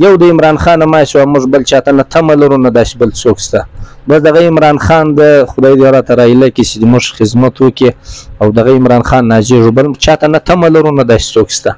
یو د عمران خان ما شو موږ بل چاته نه تمه لرو نه داش بل څوک سته بس دغه عمران خان د خدای دې راته رایله کې چې موږ خدمت وکړي او دغه عمران خان ناجی بل چاته نه تمه لرو نه داش څوک سته